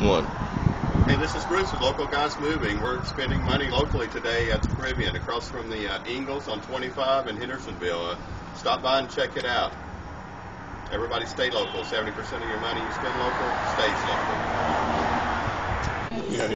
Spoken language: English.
one. Hey, this is Bruce with Local Guys Moving. We're spending money locally today at the Caribbean, across from the uh, Ingles on 25 in Hendersonville. Uh, stop by and check it out. Everybody stay local. 70% of your money you spend local stays local. Yeah.